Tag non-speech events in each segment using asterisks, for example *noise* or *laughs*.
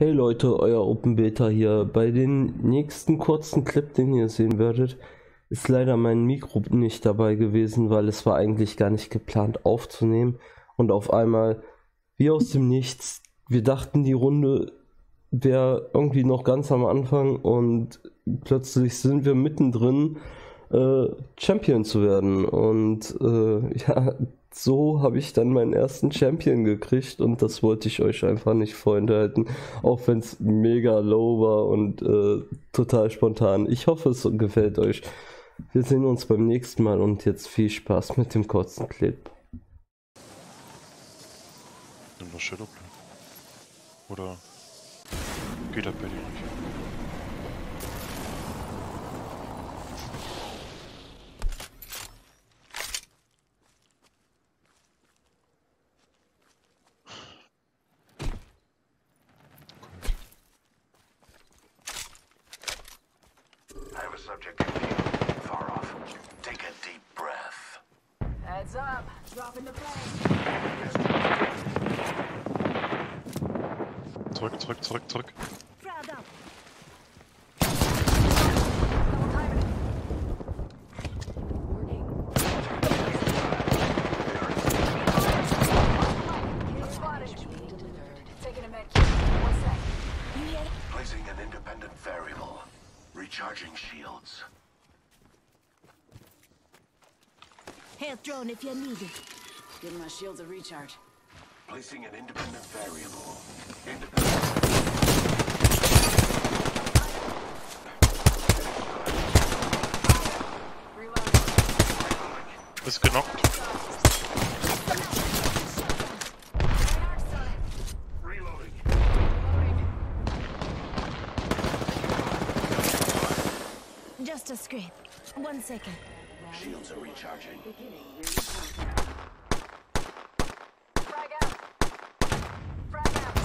Hey Leute, euer Open Beta hier. Bei den nächsten kurzen Clip, den ihr sehen werdet, ist leider mein Mikro nicht dabei gewesen, weil es war eigentlich gar nicht geplant aufzunehmen. Und auf einmal, wie aus dem Nichts, wir dachten, die Runde wäre irgendwie noch ganz am Anfang und plötzlich sind wir mittendrin, äh, Champion zu werden. Und äh, *laughs* ja, so habe ich dann meinen ersten Champion gekriegt und das wollte ich euch einfach nicht vorenthalten, auch wenn es mega low war und äh, total spontan. Ich hoffe, es gefällt euch. Wir sehen uns beim nächsten Mal und jetzt viel Spaß mit dem kurzen Clip. Nimm das Shadow Oder geht das bei dir nicht? Subject in view, far off. Take a deep breath. Heads up, dropping the plane. Zurück, zurück, zurück, zurück. Crowd up. Spotted. Taking a med kit. One sec. You hear that? Placing an independent variable. Recharging shields. Health drone if you need it. Give my shields a recharge. Placing an independent variable. Independent. Ist genockt. Reloading. Just a scrape. One second. Shields are recharging. Frag out. Frag out.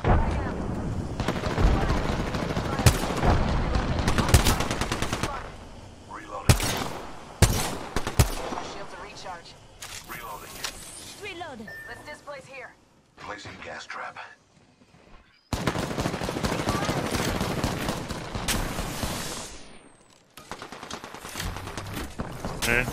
Frag out. Reloading. Shields are recharge. Reloading. Reload. Let's displace here. Placing gas trap. Nee. Shields are recharging. Help! Need a medic. I've got you.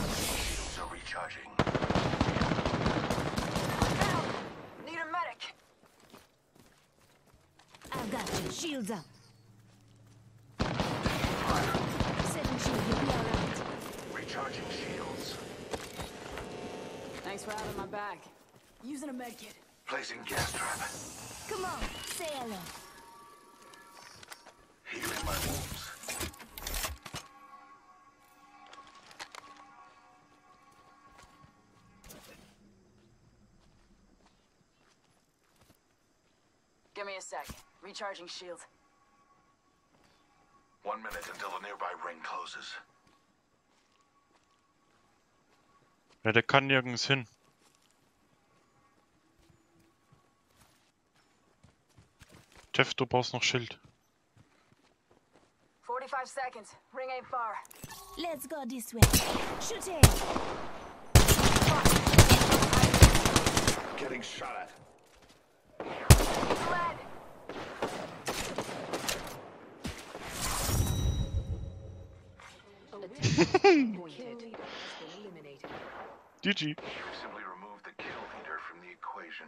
Shields up. Setting shield. You'll be alright. Recharging shields. Thanks for having my back. Using a med kit. Placing gas trap. Come on. Say hello. Healing my wounds. Give me a sec. Recharging shield. One minute until the nearby ring closes. Ja, der kann nirgends hin. Jeff, du brauchst noch Schild. 45 seconds. Ring ain't far. Let's go this way. Shoot him. Getting shot at. GG. You simply removed the kill leader from the equation.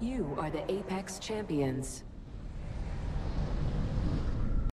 You are the Apex Champions.